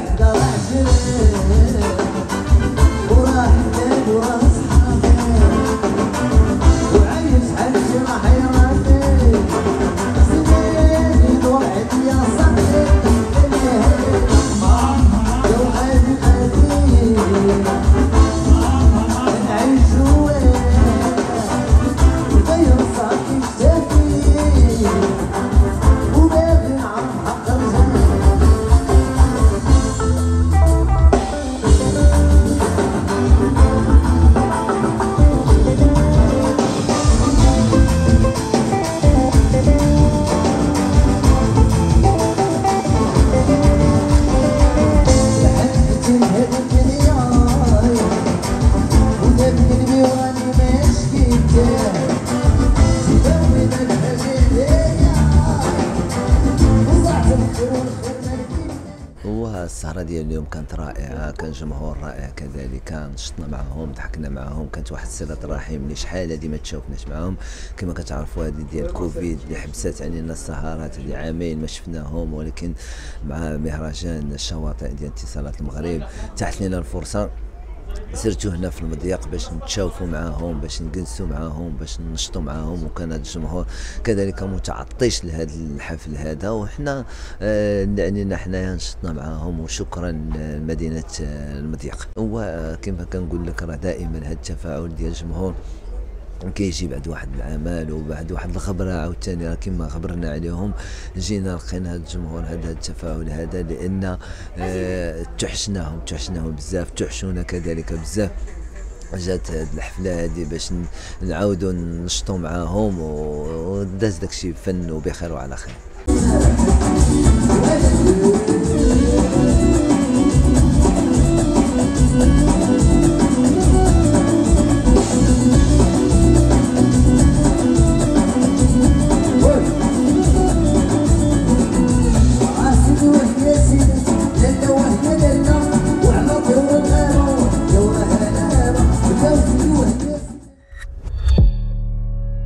Burak da vazire Burak da duası السهرة ديال اليوم كانت رائعة كان جمهور رائع كذلك نشطنا معهم ضحكنا معهم كانت واحد الصله رحم اللي شحال هذه ما تشوفناش معهم كما كتعرفوا هذه ديال كوفيد اللي حبست علينا السهرات اللي عامين ما شفناهم ولكن مع مهرجان الشواطئ ديال اتصالات المغرب تحت لنا الفرصة. سرتو هنا في المضيق باش نتشاوفوا معاهم باش نجلسوا معاهم باش ننشطوا معاهم وكان هذا الجمهور كذلك متعطش لهذا الحفل هذا. وحنا لاننا حنايا نشطنا معاهم وشكرا لمدينه آه، المضيق. آه، كما كنقول لك راه دائما هذا التفاعل ديال الجمهور كيجي بعد واحد العمل وبعد واحد الخبرة عاوتاني راه كما خبرنا عليهم جينا لقينا هذا الجمهور هذا التفاعل هذا لأن آه تحشناهم تحشناهم بزاف تحشونا كذلك بزاف. جات هاد الحفلة هادي باش نعاودوا نشطوا معاهم وداز داكشي بفن وبخير وعلى خير.